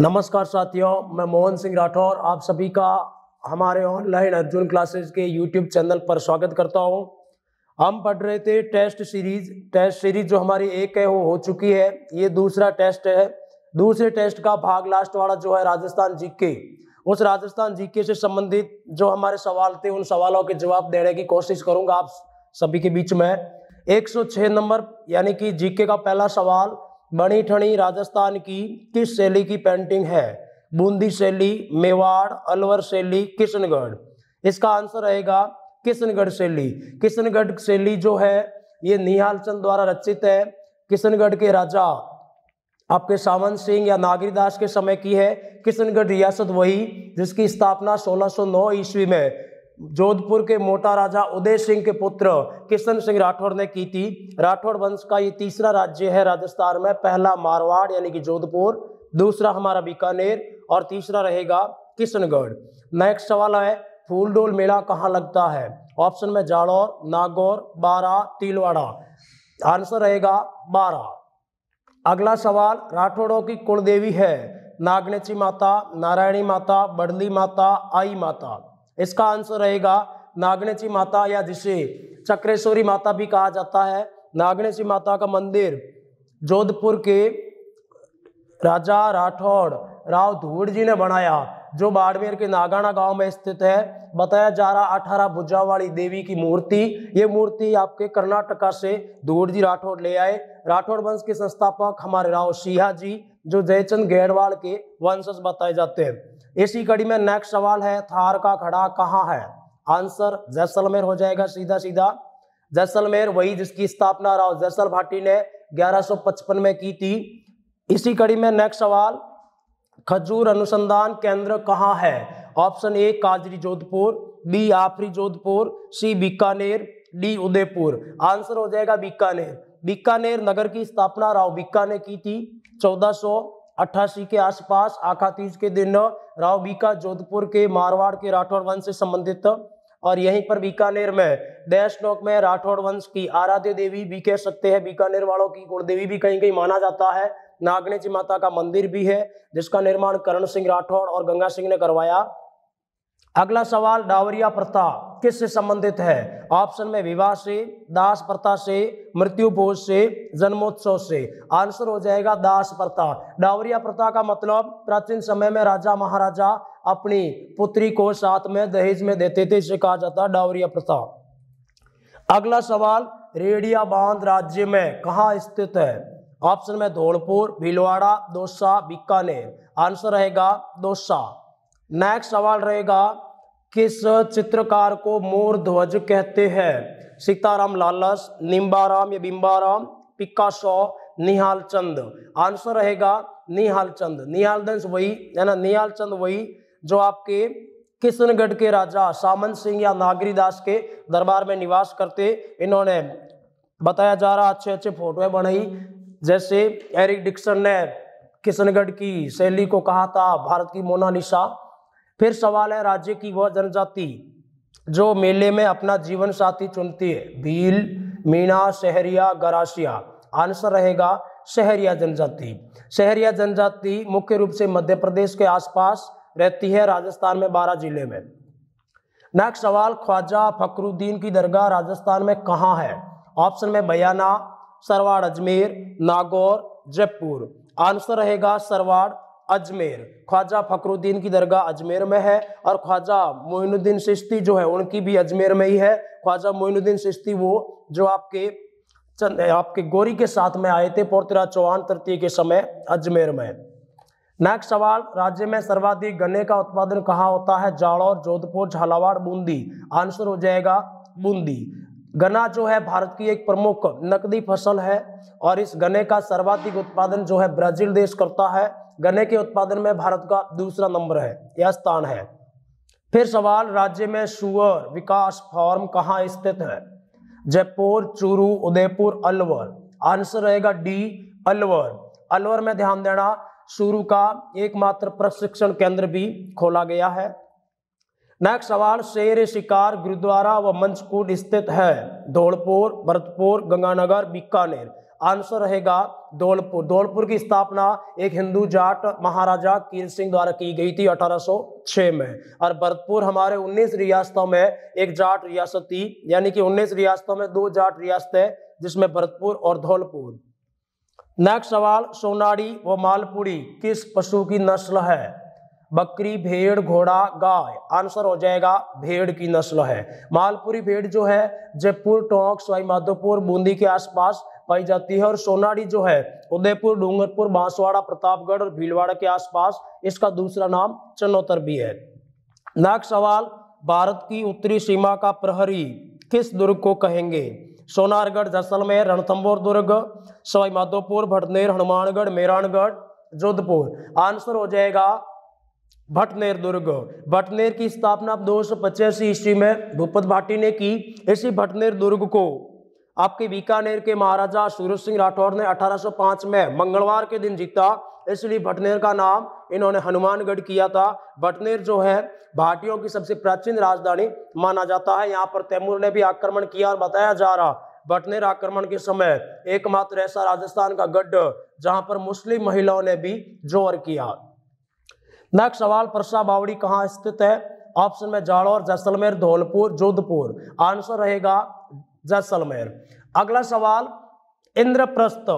नमस्कार साथियों, मैं मोहन सिंह राठौर, आप सभी का हमारे ऑनलाइन अर्जुन क्लासेस के यूट्यूब चैनल पर स्वागत करता हूँ। हम पढ़ रहे थे टेस्ट सीरीज़ टेस्ट सीरीज़ जो हमारी एक है, वो हो चुकी है। ये दूसरा टेस्ट है। दूसरे टेस्ट का भाग लास्ट वाला जो है राजस्थान जीके उस राजस्थान जीके से संबंधित जो हमारे सवाल थे, उन सवालों के जवाब देने की कोशिश करूँगा आप सभी के बीच में। 106 नंबर, यानी कि जीके का पहला सवाल बनी ठणी राजस्थान की किस शैली की पेंटिंग है? बूंदी शैली, मेवाड़, अलवर शैली, किशनगढ़। इसका आंसर रहेगा किशनगढ़ शैली। किशनगढ़ शैली जो है, ये निहाल चंद द्वारा रचित है। किशनगढ़ के राजा आपके सावंत सिंह या नागरीदास के समय की है। किशनगढ़ रियासत वही जिसकी स्थापना 1609 ईस्वी में जोधपुर के मोटा राजा उदय सिंह के पुत्र किशन सिंह राठौर ने की थी। राठौर वंश का ये तीसरा राज्य है राजस्थान में, पहला मारवाड़, यानी कि जोधपुर, दूसरा हमारा बीकानेर और तीसरा रहेगा किशनगढ़। नेक्स्ट सवाल है, फूलडोल मेला कहाँ लगता है? ऑप्शन में जालौर, नागौर, बारा, तिलवाड़ा। आंसर रहेगा बारा। अगला सवाल राठौड़ों की कुलदेवी है। नागनेची माता, नारायणी माता, बड़ली माता, आई माता। इसका आंसर रहेगा नागनेची माता या जिसे चक्रेश्वरी माता भी कहा जाता है। नागनेची माता का मंदिर जोधपुर के राजा राठौड़, राव धूड़ जी ने बनाया, जो बाड़मेर के नागाना गाँव में स्थित है। बताया जा रहा अठारह भुजा वाली देवी की मूर्ति। ये मूर्ति आपके कर्नाटका से धूड़ जी राठौड़ ले आए। राठौड़ वंश के संस्थापक हमारे राव सिहा जी, जो जयचंद गेड़वाल के वंशज बताए जाते हैं। इसी कड़ी में नेक्स्ट सवाल है, थार का खड़ा कहाँ है? आंसर जैसलमेर हो जाएगा सीधा सीधा। जैसलमेर वही जिसकी स्थापना राव जैसल भाटी ने 1155 में की थी। इसी कड़ी में नेक्स्ट सवाल, खजूर अनुसंधान केंद्र कहाँ है? Option A काजरी Jodhpur B AFRI Jodhpur C Bikaner D Udaipur. Answer हो जाएगा बीकानेर। बीकानेर नगर की स्थापना राव बीका ने की थी। चौदह के आसपास आखा तीज के दिन राव बीका जोधपुर के मारवाड़ के राठौड़ वंश से संबंधित, और यहीं पर बीकानेर में देशनोक नोक में राठौड़ वंश की आराध्य देवी भी कह सकते हैं। बीकानेर वालों की कुलदेवी भी कहीं कहीं माना जाता है। नागनेची माता का मंदिर भी है, जिसका निर्माण करण सिंह राठौड़ और गंगा सिंह ने करवाया। अगला सवाल, डावरिया प्रथा किससे संबंधित है? ऑप्शन में विवाह से, दास प्रथा से, मृत्यु भोज से, जन्मोत्सव से। आंसर हो जाएगा दास प्रथा। डावरिया प्रथा का मतलब प्राचीन समय में राजा महाराजा अपनी पुत्री को साथ में, दहेज में देते थे, इसे कहा जाता डावरिया प्रथा। अगला सवाल रेडिया बाँध राज्य में कहा स्थित है? ऑप्शन में धौलपुर, भीलवाड़ा, दौसा, बीकानेर। आंसर रहेगा दौसा। नेक्स्ट सवाल रहेगा, किस चित्रकार को मोर ध्वज कहते हैं? सीताराम लालस, निम्बाराम या बिम्बाराम, पिकासो निहाल चंद आंसर रहेगा निहाल चंद निहाल वही, है ना? निहाल चंद वही, जो आपके किशनगढ़ के राजा सामंत सिंह या नागरी दास के दरबार में निवास करते। इन्होंने बताया जा रहा, अच्छे अच्छे फ़ोटो बनाई। जैसे एरिक डिक्सन ने किशनगढ़ की शैली को कहा था, भारत की मोनालिसा फिर सवाल है राज्य की वह जनजाति, जो मेले में अपना जीवन साथी चुनती है। भील, मीणा, शहरिया, गरासिया। आंसर रहेगा शहरिया जनजाति। शहरिया जनजाति मुख्य रूप से मध्य प्रदेश के आसपास रहती है, राजस्थान में बारह ज़िले में। नेक्स्ट सवाल, ख्वाजा फकरुद्दीन की दरगाह राजस्थान में कहाँ है? ऑप्शन में बयाना, सरवाड़, अजमेर, नागौर, जयपुर। आंसर रहेगा सरवाड़ अजमेर। ख्वाजा फकरुद्दीन की दरगाह अजमेर में है और ख्वाजा मोइनुद्दीन सिश्ती जो है, उनकी भी अजमेर में ही है। ख्वाजा मोइनुद्दीन सिश्ती वो जो आपके चंद आपके गोरी के साथ में आए थे पौतरा चौहान तृतीय के समय अजमेर में। नेक्स्ट सवाल, राज्य में सर्वाधिक गन्ने का उत्पादन कहाँ होता है? जालौर, जोधपुर, झालावाड़, बूंदी। आंसर हो जाएगा बूंदी। गन्ना जो है भारत की एक प्रमुख नकदी फ़सल है और इस गन्ने का सर्वाधिक उत्पादन जो है ब्राज़ील देश करता है। गन्ने के उत्पादन में भारत का दूसरा नंबर है, यह स्थान है। फिर सवाल, राज्य में सुअर विकास फार्म कहाँ स्थित है? जयपुर, चूरू, उदयपुर, अलवर। आंसर रहेगा डी, अलवर। अलवर में ध्यान देना, शुरू का एकमात्र प्रशिक्षण केंद्र भी खोला गया है। नेक्स्ट सवाल, शेर शिकार गुरुद्वारा व मंचकूट स्थित है। धौलपुर, भरतपुर, गंगानगर, बीकानेर। आंसर रहेगा धौलपुर। धौलपुर की स्थापना एक हिंदू जाट महाराजा कीर सिंह द्वारा की गई थी 1806 में। और भरतपुर हमारे 19 रियासतों में एक जाट रियासत थी, यानी कि 19 रियासतों में दो जाट रियासतें जिसमें भरतपुर और धौलपुर। नेक्स्ट सवाल, सोनाड़ी व मालपुड़ी किस पशु की नस्ल है? बकरी, भेड़, घोड़ा, गाय। आंसर हो जाएगा, भेड़ की नस्ल है। मालपुरी भेड़ जो है, जयपुर, टोंक माधोपुर, बूंदी के आसपास पाई जाती है। और सोनाड़ी जो है, उदयपुर, डूंगरपुर, बांसवाड़ा, प्रतापगढ़ और भीलवाड़ा के आसपास इसका दूसरा नाम चनौतर भी है। नेक्स्ट सवाल, भारत की उत्तरी सीमा का प्रहरी किस दुर्ग को कहेंगे? सोनारगढ़, जैसलमेर रणथम्बोर दुर्ग, सवाई माधोपुर, भटनेर, हनुमानगढ़, मेरानगढ़, जोधपुर। आंसर हो जाएगा भटनेर दुर्ग। भटनेर की स्थापना दो सौ पचासी ईस्वी में भूपत भाटी ने की। इसी भटनेर दुर्ग को आपके बीकानेर के महाराजा सूरज सिंह राठौर ने 1805 में मंगलवार के दिन जीता। इसलिए भटनेर का नाम इन्होंने हनुमानगढ़ किया था। भटनेर जो है, भाटियों की सबसे प्राचीन राजधानी माना जाता है। यहाँ पर तैमूर ने भी आक्रमण किया और बताया जा रहा, भटनेर आक्रमण के समय एकमात्र ऐसा राजस्थान का गढ़ जहाँ पर मुस्लिम महिलाओं ने भी ज़ोर किया। नेक्स्ट सवाल परसा बावड़ी कहाँ स्थित है? ऑप्शन में जालौर, जैसलमेर, धौलपुर, जोधपुर। आंसर रहेगा जैसलमेर। अगला सवाल, इंद्रप्रस्थ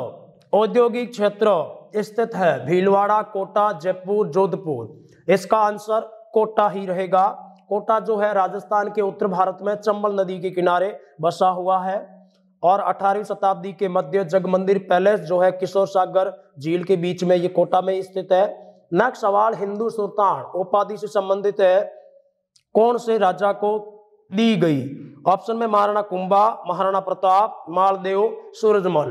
औद्योगिक क्षेत्र स्थित है? भीलवाड़ा, कोटा, जयपुर, जोधपुर। इसका आंसर कोटा ही रहेगा। कोटा जो है राजस्थान के उत्तर भारत में चंबल नदी के किनारे बसा हुआ है और 18वीं शताब्दी के मध्य जग मंदिर पैलेस जो है किशोर सागर झील के बीच में ये कोटा में स्थित है। नेक्स्ट सवाल, हिंदू सुल्तान, उपाधि से संबंधित है। कौन से राजा को दी गई? ऑप्शन में महाराणा कुंभा, महाराणा प्रताप, मालदेव, सूरजमल।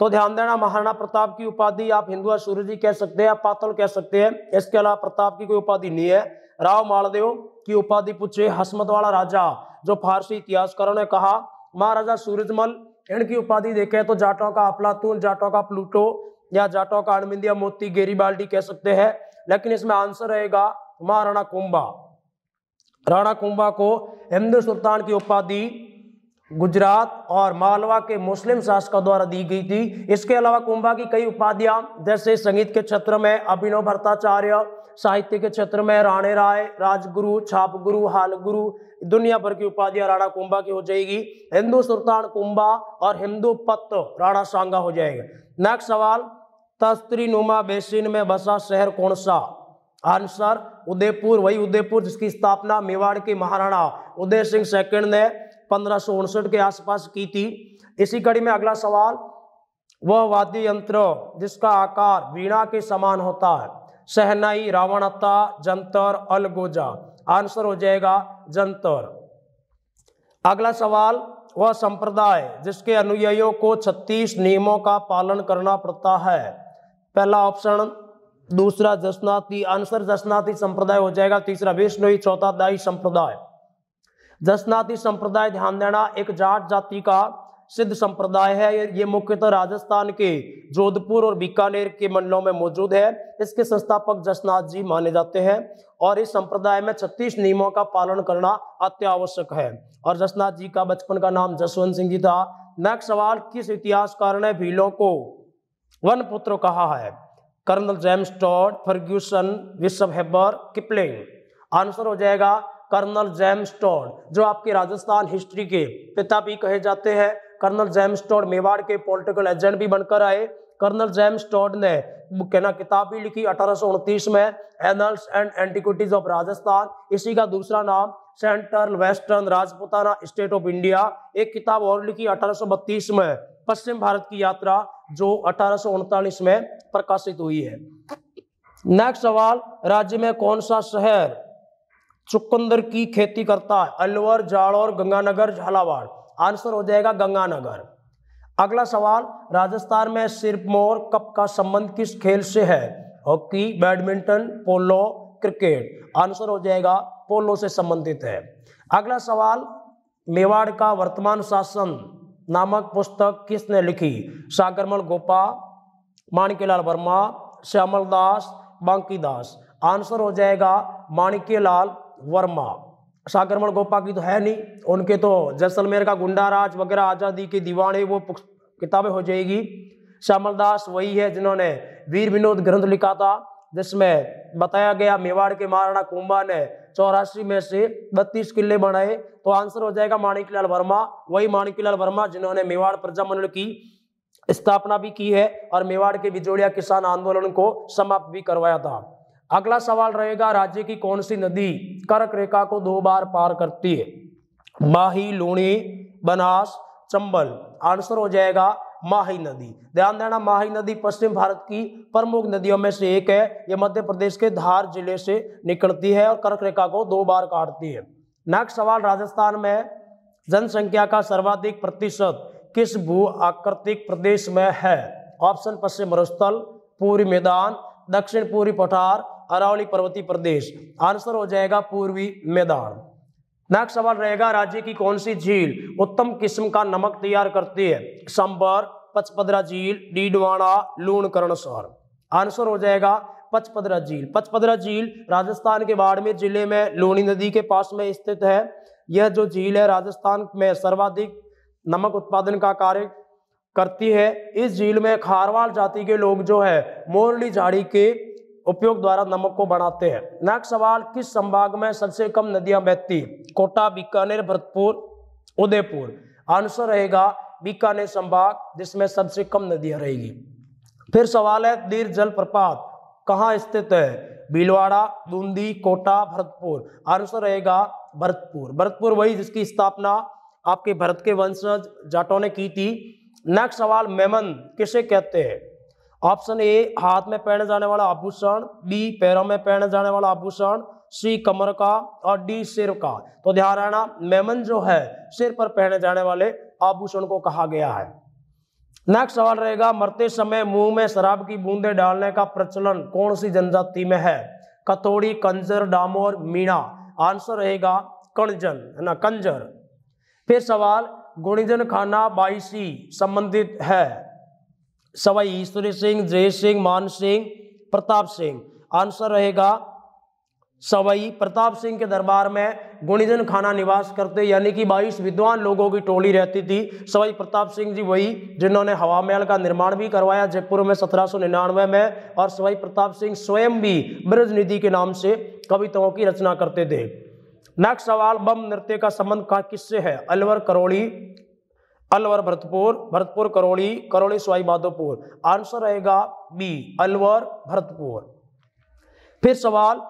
तो ध्यान देना, महाराणा प्रताप की उपाधि आप हिंदुआ सूर्य जी कह सकते हैं पातल कह सकते हैं। इसके अलावा प्रताप की कोई उपाधि नहीं है। राव मालदेव की उपाधि पूछे, हसमत वाला राजा, जो फारसी इतिहासकारों ने कहा, महाराजा सूरजमल, इनकी उपाधि देखे तो जाटों का अफलातून जाटों का प्लूटो या जाटों का अणमिंदिया मोती गेरी बाल्टी कह सकते हैं, लेकिन इसमें आंसर रहेगा महाराणा कुंभा। राणा कुंभा को हिंदू सुल्तान की उपाधि गुजरात और मालवा के मुस्लिम शासकों द्वारा दी गई थी। इसके अलावा कुंभा की कई उपाधियाँ, जैसे संगीत के क्षेत्र में अभिनव भट्टाचार्य, साहित्य के क्षेत्र में राणे राय, राजगुरु छाप गुरु हाल गुरु दुनिया भर की उपाधियाँ राणा कुंभा की हो जाएगी। हिंदू सुल्तान कुंभा और हिंदू पत्त राणा सांगा हो जाएगा। नेक्स्ट सवाल तस्त्री नुमा बेसिन में बसा शहर कौन सा आंसर, उदयपुर। वही उदयपुर जिसकी स्थापना मेवाड़ के महाराणा उदय सिंह सेकंड ने पंद्रह के आसपास की थी। इसी कड़ी में अगला सवाल, वह वाद्य यंत्र जिसका आकार वीणा के समान होता है, सहनाई, रावणता, जंतर, अलगोजा। आंसर हो जाएगा जंतर। अगला सवाल, वह संप्रदाय जिसके अनुयायियों को 36 नियमों का पालन करना पड़ता है पहला ऑप्शन, दूसरा जसनाती आंसर जसनाती संप्रदाय हो जाएगा, तीसरा विष्णु चौथा दाई संप्रदाय। जसनाती संप्रदाय, ध्यान देना, एक जाट जाति का सिद्ध संप्रदाय है। ये मुख्यतः राजस्थान के जोधपुर और बीकानेर के मंडलों में मौजूद है। इसके संस्थापक जसनाथ जी माने जाते हैं और इस संप्रदाय में छत्तीस नियमों का पालन करना अत्यावश्यक है। और जसनाथ जी का बचपन का नाम जसवंत सिंह जी था। नेक्स्ट सवाल, किस इतिहासकार ने भीलों को वन पुत्र कहा है। कर्नल जेम्स टॉड, फर्ग्यूसन, विश्व हेबर, किपलिंग। आंसर हो जाएगा कर्नल जेम्स टॉड, जो आपके राजस्थान हिस्ट्री के पिता भी कहे जाते हैं। कर्नल जेम्स टॉड मेवाड़ के पॉलिटिकल एजेंट भी बनकर आए। कर्नल जेम्स टॉड ने कहना किताब भी लिखी अठारह में annals and antiquities of Rajasthan इसी का दूसरा नाम central western Rajputana state of India एक किताब और लिखी अठारह में, पश्चिम भारत की यात्रा। जो अठारह में प्रकाशित हुई है। नेक्स्ट सवाल, राज्य में कौन सा शहर चुकंदर की खेती करता है? अलवर, जालौर, गंगानगर, झालावाड़। आंसर हो जाएगा गंगानगर। अगला सवाल, राजस्थान में सिर्फ़ मोर कप का संबंध किस खेल से है? Hockey, badminton, polo, cricket. Answer हो जाएगा पोलो से संबंधित है। अगला सवाल, मेवाड़ का वर्तमान शासन नामक पुस्तक किसने लिखी? सागरमल गोपा माणिक्यलाल वर्मा, श्यामल दास, बांकी दास। आंसर हो जाएगा माणिक्यलाल वर्मा। सागरमल गोपा की तो है नहीं। उनके तो जैसलमेर का गुंडा राज वगैरह आज़ादी के दीवाने वो किताबें हो जाएगी। श्यामल दास वही है जिन्होंने वीर विनोद ग्रंथ लिखा था। जिसमें बताया गया मेवाड़ के महाराणा कुंभा ने चौरासी में से बत्तीस किले बनाए तो आंसर हो जाएगा माणिकलाल वर्मा। वही माणिकलाल वर्मा जिन्होंने मेवाड़ प्रजामंडल की स्थापना भी की है और मेवाड़ के बिजोड़िया किसान आंदोलन को समाप्त भी करवाया था। अगला सवाल रहेगा, राज्य की कौन सी नदी कर्क रेखा को दो बार पार करती है? माही, लूणी, बनास, चंबल। आंसर हो जाएगा माही नदी। ध्यान देना, माही नदी पश्चिम भारत की प्रमुख नदियों में से एक है। यह मध्य प्रदेश के धार ज़िले से निकलती है और कर्क रेखा को दो बार काटती है। नेक्स्ट सवाल, राजस्थान में जनसंख्या का सर्वाधिक प्रतिशत किस भू आकृतिक प्रदेश में है? ऑप्शन पश्चिम मरुस्थल, पूर्वी मैदान, दक्षिण पूर्वी पठार, अरावली पर्वतीय प्रदेश। आंसर हो जाएगा पूर्वी मैदान। नेक्स्ट सवाल रहेगा, राज्य की कौन सी झील उत्तम किस्म का नमक तैयार करती है? संबर पचपदरा झील, डीडवाना, लूणकरण शहर। आंसर हो जाएगा, पचपदरा झील। पचपदरा झील राजस्थान के बाड़मेर ज़िले में लूणी नदी के पास में स्थित है। यह जो झील है, राजस्थान में सर्वाधिक नमक उत्पादन का कार्य करती है। इस झील में खारवाल जाति के लोग जो है, मोरली झाड़ी के उपयोग द्वारा नमक को बनाते हैं। नेक्स्ट सवाल, किस संभाग में सबसे कम नदियाँ बहती? कोटा, बीकानेर, भरतपुर, उदयपुर? आंसर रहेगा बीकानेर संभाग, जिसमें सबसे कम नदियाँ रहेगी। फिर सवाल है दीर जल प्रपात कहाँ स्थित है? भीलवाड़ा, बूंदी, कोटा, भरतपुर। आंसर रहेगा भरतपुर। भरतपुर वही जिसकी स्थापना आपके भरत के वंशज जाटों ने की थी। नेक्स्ट सवाल, मेमन किसे कहते हैं? ऑप्शन ए, हाथ में पहने जाने वाला आभूषण, बी, पैरों में पहने जाने वाला आभूषण, सी, कमर का, और डी, सिर का। तो ध्यान रहना मेमन जो है, सिर पर पहने जाने वाले आभूषण को कहा गया है। नेक्स्ट सवाल रहेगा, मरते समय मुँह में शराब की बूंदे डालने का प्रचलन कौन सी जनजाति में है? कथोड़ी कंजर, डामोर, मीणा। आंसर रहेगा कणजन है ना, कंजर। फिर सवाल, गुणिजन खाना बाईसी संबंधित है। सवाई ईश्वरी सिंह, जय सिंह, मान सिंह, प्रताप सिंह। आंसर रहेगा सवाई। प्रताप सिंह के दरबार में गुणीजन खाना निवास करते, यानी कि 22 विद्वान लोगों की टोली रहती थी। सवाई प्रताप सिंह जी वही जिन्होंने हवा महल का निर्माण भी करवाया, जयपुर में सत्रह सौ निन्यानवे में, और सवाई प्रताप सिंह स्वयं भी ब्रज निधि के नाम से कविताओं की रचना करते थे। नेक्स्ट सवाल, बम नृत्य का संबंध का किससे है? अलवर करोड़ी अलवर भरतपुर भरतपुर करौली करौली सवाई माधोपुर। आंसर रहेगा बी अलवर भरतपुर। फिर सवाल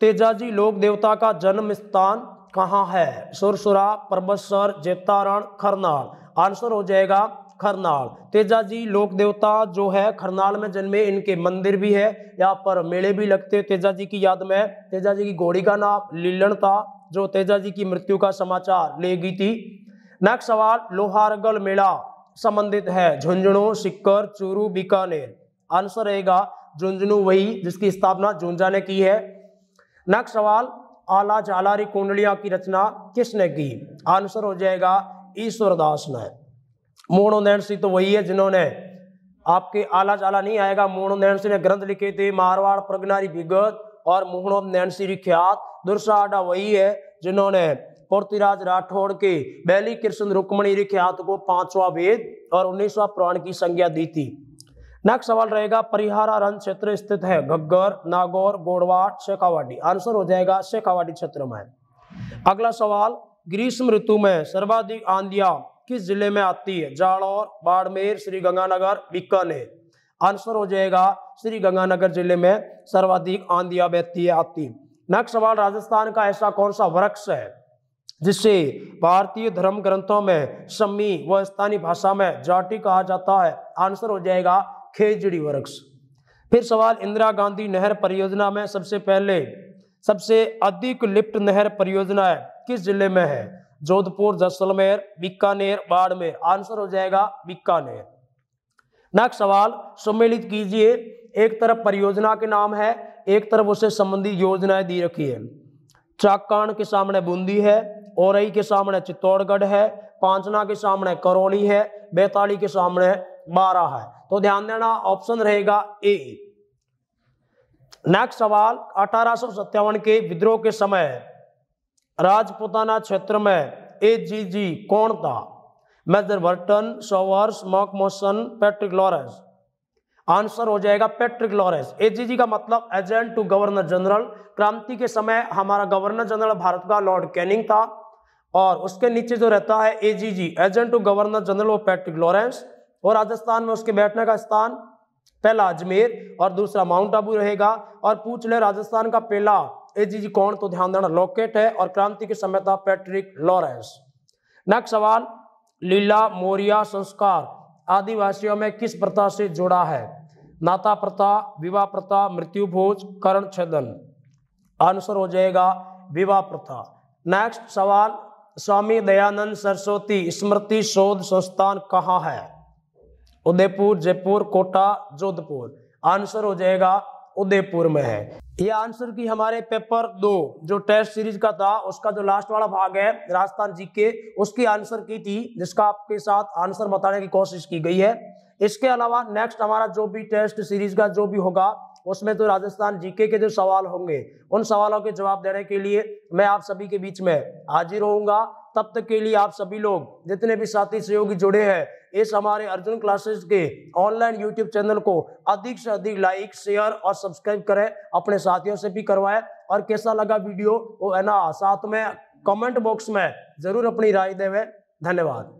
तेजाजी लोक देवता का जन्म स्थान कहाँ है? सुरसुरा परबसर जेतारण, खरनाल। आंसर हो जाएगा खरनाल। तेजाजी लोक देवता जो है, खरनाल में जन्मे, इनके मंदिर भी है, यहाँ पर मेले भी लगते तेजाजी की याद में तेजाजी की घोड़ी का नाम लीलन था, जो तेजाजी की मृत्यु का समाचार ले गई थी। नेक्स्ट सवाल, लोहारगल मेला संबंधित है। झुंझुनू, सिक्कर, चूरू, बीकानेर। आंसर रहेगा झुंझुनू वही जिसकी स्थापना झुंझा ने की है। नेक्स्ट सवाल आला जालारी कुंडलिया की रचना किसने की? आंसर हो जाएगा ईश्वरदास ने। मोणो सिंह तो वही है जिन्होंने आपके आला जाला नहीं आएगा। मोणो सिंह ने ग्रंथ लिखे थे, मारवाड़, प्रगनारी विगत और मोहनो नैनसी ख्यात। दुर्साडा वही है जिन्होंने पृथ्वीराज राठौड़ के बैली कृष्ण रुक्मणी ख्यात को पांचवा वेद और उन्नीसवा पुराण की संज्ञा दी थी। नेक्स्ट सवाल रहेगा, परिहारा रण क्षेत्र स्थित है, घग्गर, नागौर गोड़वाट शेखावाटी। आंसर हो जाएगा शेखावाटी क्षेत्र में। अगला सवाल, ग्रीष्म ऋतु में सर्वाधिक आंधिया किस ज़िले में आती है? जालौर, बाड़मेर श्री गंगानगर बीकानेर। आंसर हो जाएगा श्री गंगानगर ज़िले में सर्वाधिक आंधिया बहती है, आती। नेक्स्ट सवाल, राजस्थान का ऐसा कौन सा वृक्ष है? जिसे भारतीय धर्म ग्रंथों में सम्मी व स्थानीय भाषा में जाटी कहा जाता है। आंसर हो जाएगा, खेजड़ी वृक्ष। फिर सवाल, इंदिरा गांधी नहर परियोजना में सबसे पहले, सबसे अधिक लिफ्ट नहर परियोजना है किस ज़िले में है? जोधपुर, जैसलमेर, बीकानेर, बाड़मेर। आंसर हो जाएगा, बीकानेर। नेक्स्ट सवाल, सम्मिलित कीजिए। एक तरफ़ परियोजना के नाम है, एक तरफ़ उससे संबंधित योजनाएँ दी रखी है। चाकान के सामने बूंदी है औरई के सामने चित्तौड़गढ़ है, पांचना के सामने करौली है, बैताली के सामने बारह है। तो ध्यान देना, ऑप्शन रहेगा ए। नेक्स्ट सवाल, अठारह के विद्रोह के समय राजपुताना क्षेत्र में ए जी जी कौन था? Major Burton Showers Monck Mason Patrick Lawrence answer हो जाएगा पेट्रिक लॉरेंस एजीजी का मतलब एजेंट टू गवर्नर जनरल क्रांति के समय हमारा गवर्नर जनरल भारत का लॉर्ड कैनिंग था। और उसके नीचे जो रहता है AGG agent to governor general वो पैट्रिक लॉरेंस और राजस्थान में उसके बैठने का स्थान पहला अजमेर, और दूसरा माउंट आबू रहेगा। और पूछ ले राजस्थान का पहला एजीजी कौन तो ध्यान देना लॉकेट है, और क्रांति के समय था पैट्रिक लॉरेंस नेक्स्ट सवाल, लीला, मौर्या, संस्कार आदिवासियों में किस प्रथा से जुड़ा है? नाता प्रथा, विवाह प्रथा, मृत्यु भोज, कर्ण छेदन। आंसर हो जाएगा विवाह प्रथा। नेक्स्ट सवाल स्वामी दयानंद सरस्वती स्मृति शोध संस्थान कहाँ है? उदयपुर, जयपुर, कोटा, जोधपुर। आंसर हो जाएगा उदयपुर में है। ये आंसर की हमारे पेपर दो, जो टेस्ट सीरीज़ का था, उसका जो लास्ट वाला भाग है, राजस्थान जी के, उसकी आंसर की थी, जिसका आपके साथ आंसर बताने की कोशिश की गई है। इसके अलावा नेक्स्ट हमारा जो भी टेस्ट सीरीज़ का, जो भी होगा उसमें तो राजस्थान जीके के जो सवाल होंगे, उन सवालों के जवाब देने के लिए मैं आप सभी के बीच में हाजिर होऊँगा। तब तक के लिए आप सभी लोग जितने भी साथी सहयोगी जुड़े हैं, इस हमारे अर्जुन क्लासेस के ऑनलाइन यूट्यूब चैनल को अधिक से अधिक लाइक शेयर और सब्सक्राइब करें। अपने साथियों से भी करवाएँ। और कैसा लगा वीडियो, वो है ना, साथ में कमेंट बॉक्स में ज़रूर अपनी राय देवे। धन्यवाद।